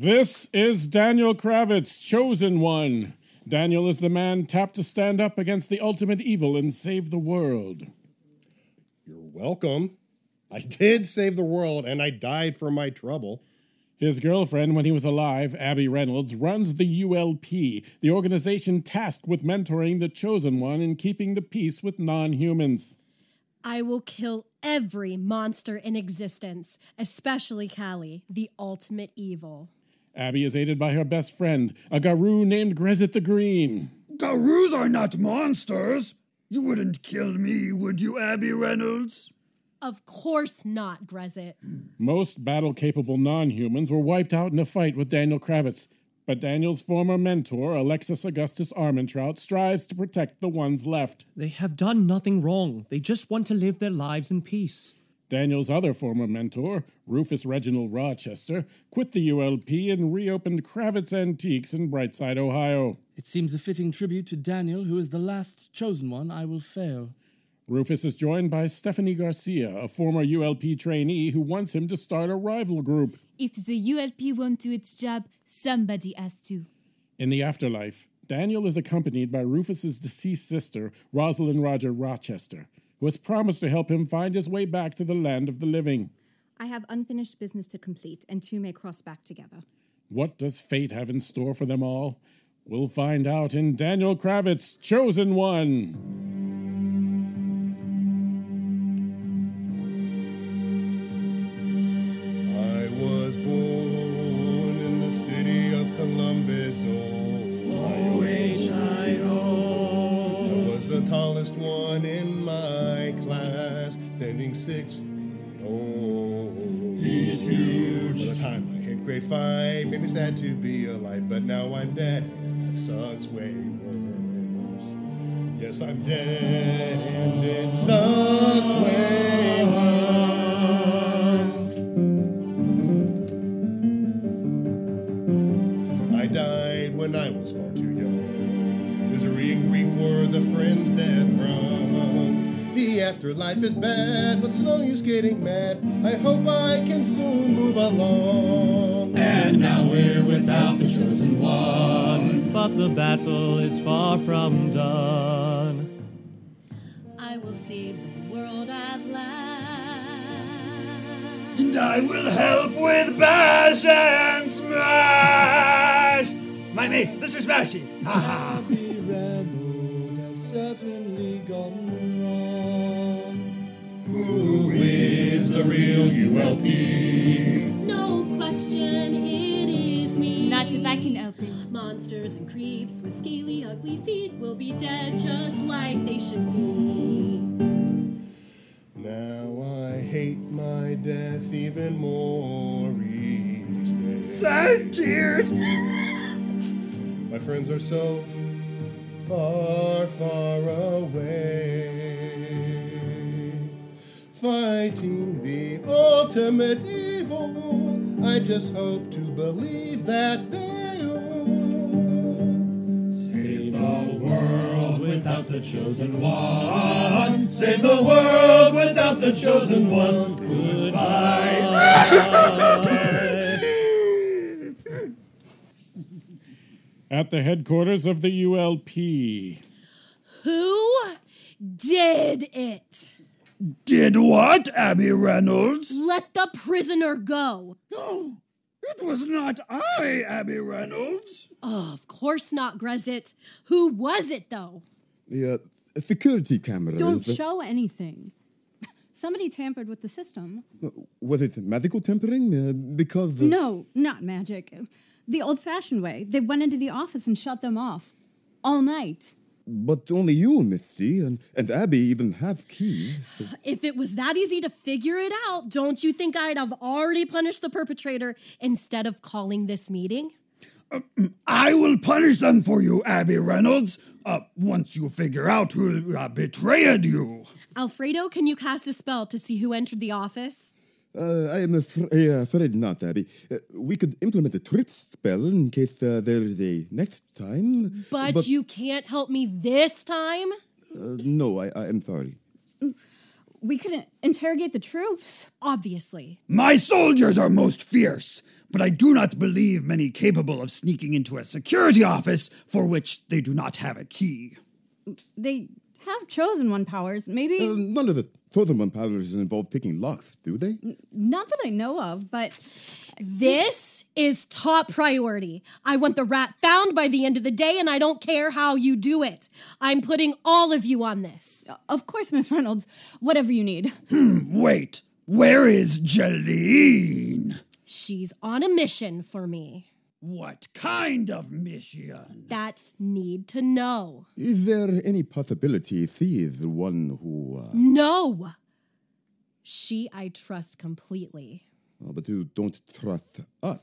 This is Daniel Kravitz, chosen one. Daniel is the man tapped to stand up against the ultimate evil and save the world. You're welcome. I did save the world and I died for my trouble. His girlfriend, when he was alive, Abby Reynolds, runs the ULP, the organization tasked with mentoring the chosen one and keeping the peace with non humans. I will kill every monster in existence, especially Callie, the ultimate evil. Abby is aided by her best friend, a Garou named Grezit the Green. Garous are not monsters. You wouldn't kill me, would you, Abby Reynolds? Of course not, Grezit. Most battle capable non humans were wiped out in a fight with Daniel Kravitz, but Daniel's former mentor, Alexis Augustus Armentrout, strives to protect the ones left. They have done nothing wrong. They just want to live their lives in peace. Daniel's other former mentor, Rufus Reginald Rochester, quit the ULP and reopened Kravitz Antiques in Brightside, Ohio. It seems a fitting tribute to Daniel, who is the last chosen one I will fail. Rufus is joined by Stephanie Garcia, a former ULP trainee who wants him to start a rival group. If the ULP won't do its job, somebody has to. In the afterlife, Daniel is accompanied by Rufus's deceased sister, Rosalind Roger Rochester, who has promised to help him find his way back to the land of the living. I have unfinished business to complete, and two may cross back together. What does fate have in store for them all? We'll find out in Daniel Kravitz, Chosen One. I was born in the city of Columbus. Oh, six. Oh, he's huge. By the time I hit grade five, made me sad to be alive, but now I'm dead. and That sucks way worse. Yes, I'm dead, and it sucks way worse. I died when I was far too young. Misery and grief were the friends brought. The afterlife is bad, but no use getting mad. I hope I can soon move along. And now we're without the chosen one. But the battle is far from done. I will save the world at last. And I will help with bash and smash. My mace, Mr. Smashy. Ha ha. Real ULP? No question, it is me. Not if I can help it. Monsters and creeps with scaly, ugly feet will be dead just like they should be. Now I hate my death even more each day. Sad tears. My friends are so far, far away. Fighting the ultimate evil. I just hope to believe that they are. Save the world without the chosen one. Save the world without the chosen one. Goodbye. At the headquarters of the ULP. Who did it? Did what, Abby Reynolds? Let the prisoner go. No, it was not I, Abby Reynolds. Oh, of course not, Grezit. Who was it, though? The uh, security camera. Don't the- show anything. Somebody tampered with the system. Was it magical tampering? Uh, because the- No, not magic. The old fashioned way. They went into the office and shut them off. All night. But only you, Misty, and, and Abby even have keys. If it was that easy to figure it out, don't you think I'd have already punished the perpetrator instead of calling this meeting? I will punish them for you, Abby Reynolds. Uh, once you figure out who uh, betrayed you. Alfredo, can you cast a spell to see who entered the office? Uh, I am afr- uh, afraid not, Abby. Uh, we could implement a trip spell in case uh, there is a next time. But, you can't help me this time? Uh, no, I, I am sorry. We couldn't interrogate the troops. Obviously. My soldiers are most fierce, but I do not believe many capable of sneaking into a security office for which they do not have a key. They have chosen one powers. Maybe Uh, none of the Chosen One powers involve picking locks, do they? not that I know of, but This is top priority. I want the rat found by the end of the day, and I don't care how you do it. I'm putting all of you on this. of course, Miss Reynolds, whatever you need. Wait, where is Jeleen? She's on a mission for me. What kind of mission? That's need to know. Is there any possibility she is the one who. Uh, No! She I trust completely. oh, but you don't trust us?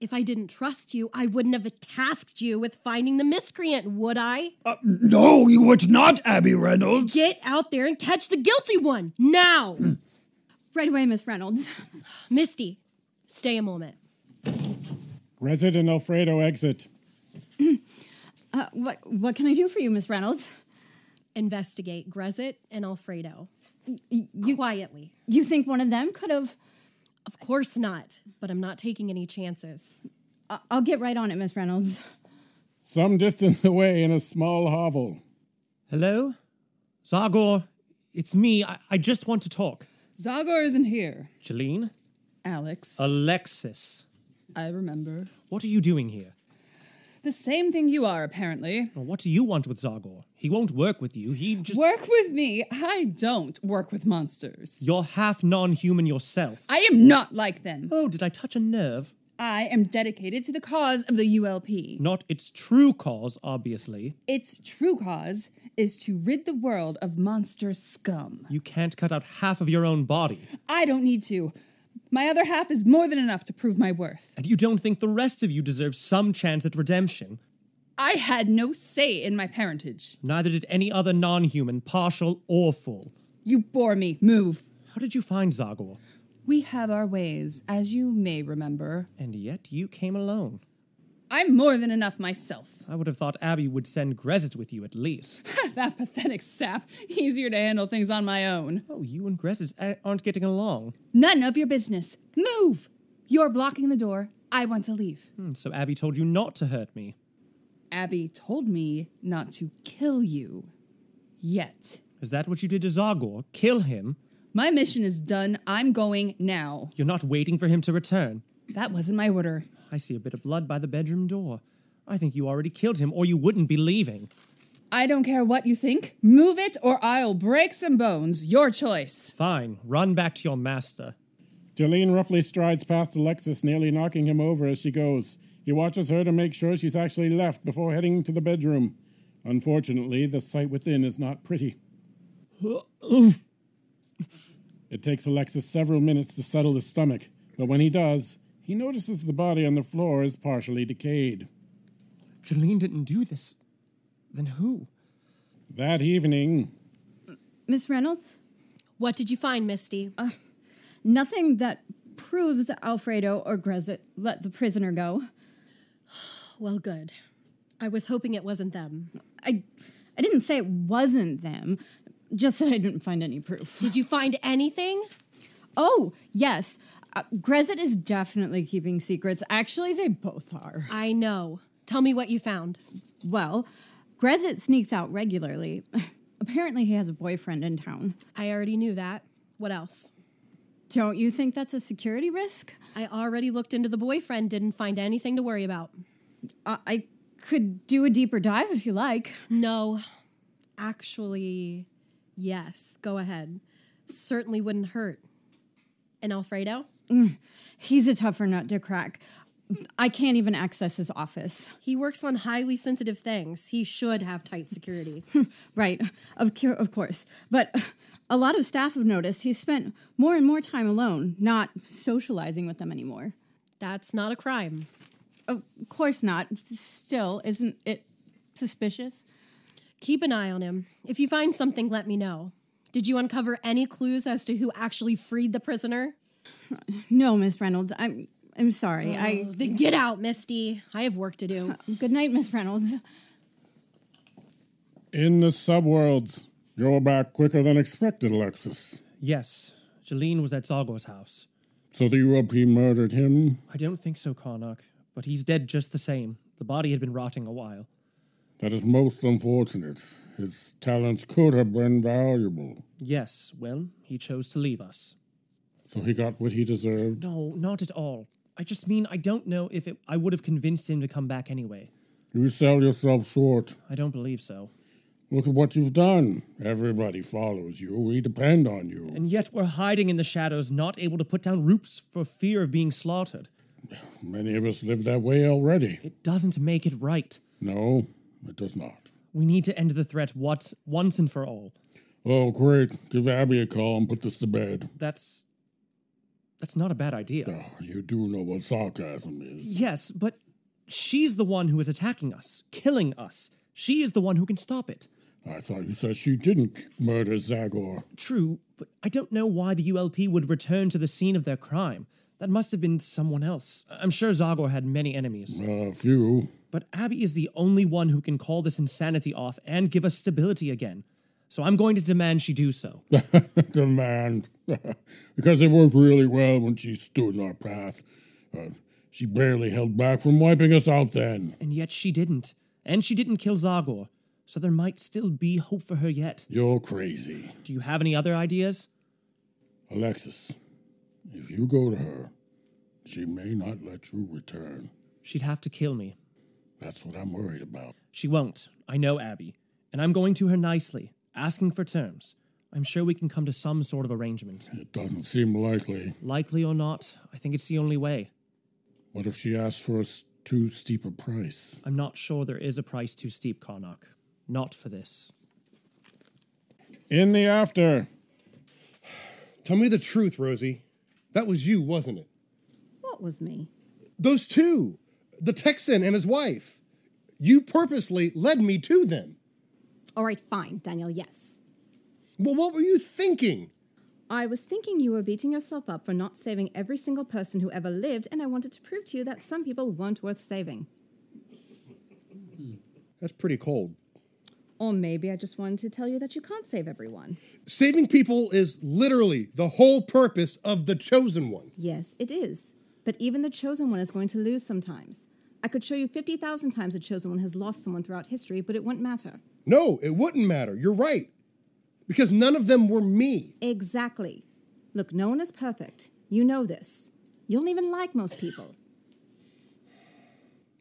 If I didn't trust you, I wouldn't have tasked you with finding the miscreant, would I? Uh, no, you would not, Abby Reynolds. Get out there and catch the guilty one now! Right away, Miss Reynolds. Misty, stay a moment. Grezit and Alfredo exit. Uh, what what can I do for you, Miss Reynolds? Investigate Grezit and Alfredo. You Quietly. you think one of them could have? Of course not, but I'm not taking any chances. I- I'll get right on it, Miss Reynolds. Some distance away in a small hovel. Hello? Zagor, it's me. I, I just want to talk. Zagor isn't here. Jeleen? Alex. Alexis. I remember. What are you doing here? The same thing you are, apparently. Well, what do you want with Zagor? He won't work with you. He just. Work with me. I don't work with monsters. You're half non human yourself. I am not like them. Oh, did I touch a nerve? I am dedicated to the cause of the ULP. Not its true cause, obviously. Its true cause is to rid the world of monster scum. You can't cut out half of your own body. I don't need to. My other half is more than enough to prove my worth. And you don't think the rest of you deserve some chance at redemption. I had no say in my parentage. Neither did any other non human, partial or full. You bore me. Move. How did you find Zagor? We have our ways, as you may remember. And yet you came alone. I'm more than enough myself. I would have thought Abby would send Grezit with you at least. that pathetic sap. Easier to handle things on my own. oh, you and Grezit aren't getting along. None of your business. Move! You're blocking the door. I want to leave. Hmm, so Abby told you not to hurt me. Abby told me not to kill you. Yet. Is that what you did to Zagor? Kill him? My mission is done. I'm going now. You're not waiting for him to return. That wasn't my order. I see a bit of blood by the bedroom door. I think you already killed him, or you wouldn't be leaving. I don't care what you think. Move it or I'll break some bones. Your choice. Fine, run back to your master. Jeleen roughly strides past Alexis, nearly knocking him over as she goes. He watches her to make sure she's actually left before heading to the bedroom. Unfortunately, the sight within is not pretty. It takes Alexis several minutes to settle his stomach, but when he does, he notices the body on the floor is partially decayed. Jeleen didn't do this. Then who? That evening, Miss Reynolds? What did you find, Misty? Uh, nothing that proves Alfredo or Grezit let the prisoner go. well, good. I was hoping it wasn't them. I I didn't say it wasn't them, just that I didn't find any proof. Did you find anything? Oh, yes. Uh, Grezit is definitely keeping secrets. Actually, they both are. I know. Tell me what you found. Well, Grezit sneaks out regularly. Apparently, he has a boyfriend in town. I already knew that. What else? Don't you think that's a security risk? I already looked into the boyfriend, didn't find anything to worry about. I, I could do a deeper dive if you like. No. Actually, yes. Go ahead. Certainly wouldn't hurt. And Alfredo? Mm, he's a tougher nut to crack. I can't even access his office. He works on highly sensitive things. He should have tight security. right, of, of course. But a lot of staff have noticed he's spent more and more time alone, not socializing with them anymore. That's not a crime. Of course not. Still, isn't it suspicious? Keep an eye on him. If you find something, let me know. Did you uncover any clues as to who actually freed the prisoner? No, Miss Reynolds. I'm I'm sorry. I Oh, then get out, Misty. I have work to do. Uh, good night, Miss Reynolds. in the subworlds, You're back quicker than expected, Alexis. Yes, Jeleen was at Zagor's house. So the ULP murdered him? I don't think so, Carnok, but he's dead just the same. The body had been rotting a while. That is most unfortunate. His talents could have been valuable. Yes, well, he chose to leave us. So he got what he deserved? No, not at all. I just mean I don't know if it, I would have convinced him to come back anyway. You sell yourself short. I don't believe so. Look at what you've done. Everybody follows you. We depend on you. And yet we're hiding in the shadows, not able to put down roots for fear of being slaughtered. Many of us live that way already. It doesn't make it right. No, it does not. We need to end the threat once, once and for all. Oh, great. Give Abby a call and put this to bed. That's. That's not a bad idea. Oh, you do know what sarcasm is. Yes, but she's the one who is attacking us, killing us. She is the one who can stop it. I thought you said she didn't murder Zagor. True, but I don't know why the ULP would return to the scene of their crime. That must have been someone else. I'm sure Zagor had many enemies. A few. But Abby is the only one who can call this insanity off and give us stability again. So I'm going to demand she do so. demand. because it worked really well when she stood in our path. Uh, she barely held back from wiping us out then. And yet she didn't. And she didn't kill Zagor. So there might still be hope for her yet. You're crazy. Do you have any other ideas? Alexis, if you go to her, she may not let you return. She'd have to kill me. That's what I'm worried about. She won't. I know Abby. And I'm going to her nicely, asking for terms. I'm sure we can come to some sort of arrangement. It doesn't seem likely. Likely or not, I think it's the only way. What if she asks for a too steep a price? I'm not sure there is a price too steep, Carnok. Not for this. In the after. Tell me the truth, Rosie. That was you, wasn't it? What was me? Those two. The Texan and his wife. You purposely led me to them. All right, fine, Daniel, yes. Well, what were you thinking? I was thinking you were beating yourself up for not saving every single person who ever lived, and I wanted to prove to you that some people weren't worth saving. That's pretty cold. Or maybe I just wanted to tell you that you can't save everyone. Saving people is literally the whole purpose of the chosen one. Yes, it is. But even the chosen one is going to lose sometimes. I could show you 50,000 times a chosen one has lost someone throughout history, but it wouldn't matter. No, it wouldn't matter. You're right. Because none of them were me. Exactly. Look, no one is perfect. You know this. You don't even like most people.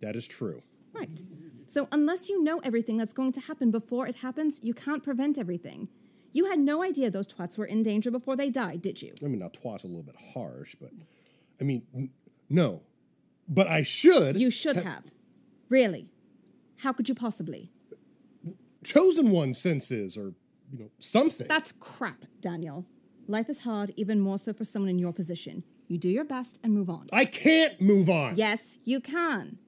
That is true. Right. So, unless you know everything that's going to happen before it happens, you can't prevent everything. You had no idea those twats were in danger before they died, did you? I mean, now twat's a little bit harsh, but I mean, no. But I should. You should have. Really. How could you possibly? Chosen one senses or, you know, something. That's crap, Daniel. Life is hard, even more so for someone in your position. You do your best and move on. I can't move on. Yes, you can.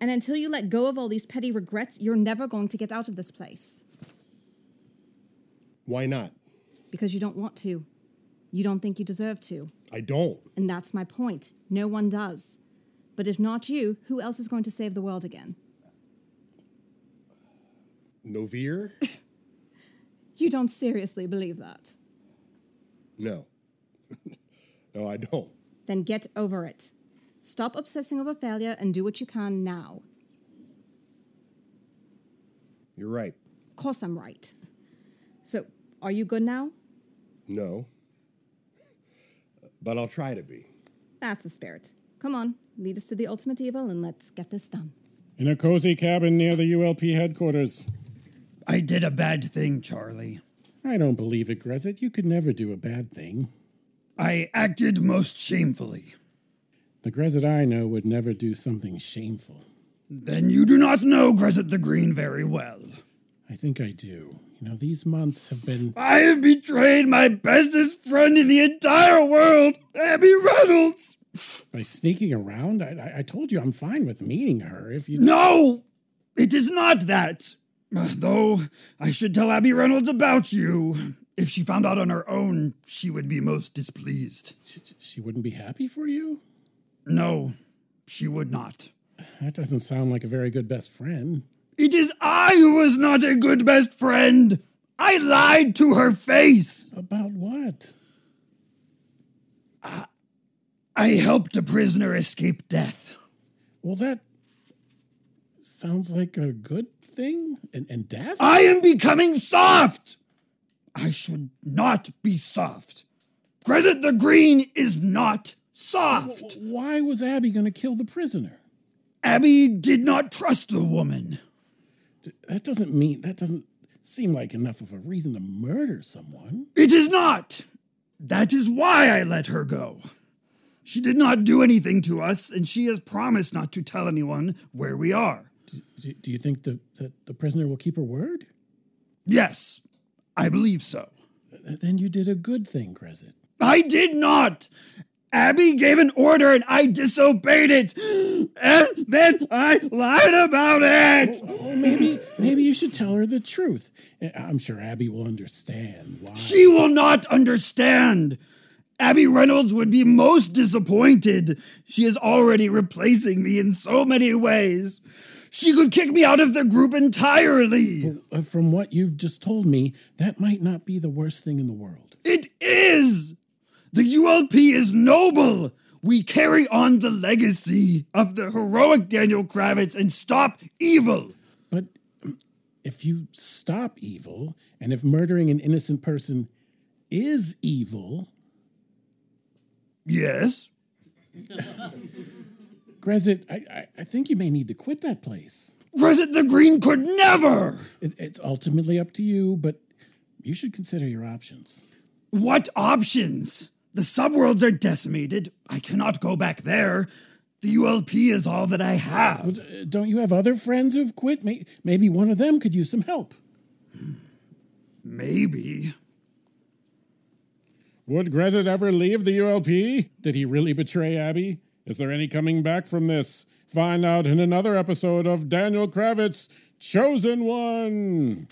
And until you let go of all these petty regrets, you're never going to get out of this place. Why not? Because you don't want to. You don't think you deserve to. I don't. And that's my point. No one does. But if not you, who else is going to save the world again? Novir? You don't seriously believe that. no. no, I don't. Then get over it. Stop obsessing over failure and do what you can now. You're right. Of course, I'm right. So, are you good now? No. But I'll try to be. That's the spirit. Come on, lead us to the ultimate evil and let's get this done. In a cozy cabin near the ULP headquarters. I did a bad thing, Charlie. I don't believe it, Grezit. You could never do a bad thing. I acted most shamefully. The Grezit I know would never do something shameful. Then you do not know Grezit the Green very well. I think I do. You know, these months have been. I have betrayed my bestest friend in the entire world, Abby Reynolds. By sneaking around? I, I, I told you I'm fine with meeting her if you. No! It is not that. Though I should tell Abby Reynolds about you. If she found out on her own, she would be most displeased. She wouldn't be happy for you? No, she would not. That doesn't sound like a very good best friend. It is I who was not a good best friend. I lied to her face. About what? I helped a prisoner escape death. Well, that sounds like a good thing. And, and death? I am becoming soft. I should not be soft. Grezit the Green is not soft. Why was Abby going to kill the prisoner? Abby did not trust the woman. That doesn't mean, that doesn't seem like enough of a reason to murder someone. It is not. That is why I let her go. She did not do anything to us, and she has promised not to tell anyone where we are. Do, do you think the, that the prisoner will keep her word? Yes, I believe so. Then you did a good thing, Grezit. I did not. Abby gave an order and I disobeyed it. And then I lied about it. Well, maybe maybe you should tell her the truth. Eh, I'm sure Abby will understand why. She will not understand. Abby Reynolds would be most disappointed. She is already replacing me in so many ways. She could kick me out of the group entirely. Well, uh, from what you've just told me, that might not be the worst thing in the world. It is. The ULP is noble. We carry on the legacy of the heroic Daniel Kravitz and stop evil. But um, if you stop evil, and if murdering an innocent person is evil. Yes. Grezit, I, I, I, think you may need to quit that place. Grezit the Green could never! It, it's ultimately up to you, but you should consider your options. What options? The subworlds are decimated. I cannot go back there. The ULP is all that I have. Well, don't you have other friends who've quit? Maybe one of them could use some help. Maybe. Would Grezit ever leave the ULP? Did he really betray Abby? Is there any coming back from this? Find out in another episode of Daniel Kravitz Chosen One.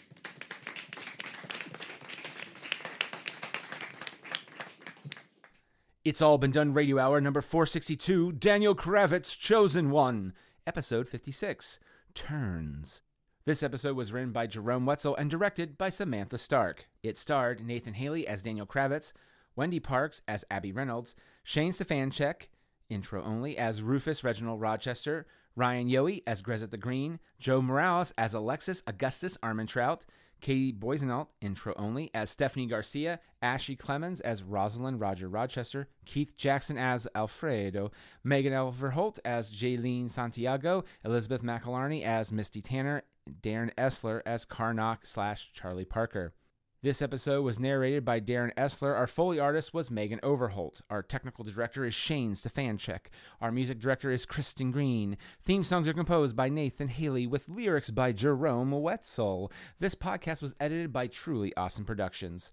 It's All Been Done Radio Hour number 462, Daniel Kravitz Chosen One, episode 56, Turns. This episode was written by Jerome Wetzel and directed by Samantha Stark. It starred Nathan Haley as Daniel Kravitz, Wendy Parks as Abby Reynolds, Shane Stefanchik, intro only, as Rufus Reginald Rochester, Ryan Yohe as Grezit the Green, Joe Morales as Alexis Augustus Armentrout, Katie Boissoneault, intro only, as Stephanie Garcia, Ashley Clements as Rosalind Roger Rochester, Keith Jackson as Alfredo, Megan Overholt as Jeleen Santiago, Elizabeth McAlarney as Misty Tanner, Darren Esler as Carnok slash Charlie Parker. This episode was narrated by Darren Esler. Our Foley artist was Megan Overholt. Our technical director is Shane Stefanchik. Our music director is Kristin Green. Theme songs are composed by Nathan Haley with lyrics by Jerome Wetzel. This podcast was edited by Trulie Awesome Productions.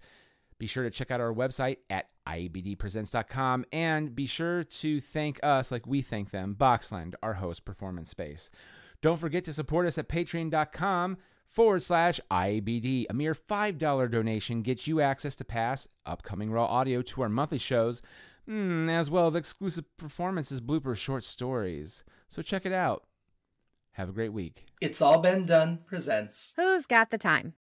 Be sure to check out our website at iabdpresents.com and be sure to thank us like we thank them, Boxland, our host performance space. Don't forget to support us at patreon.com forward slash IABD. A mere $5 donation gets you access to past, upcoming raw audio to our monthly shows, mm, as well as exclusive performances, bloopers, short stories. So check it out. Have a great week. It's All Been Done presents Who's Got the Time?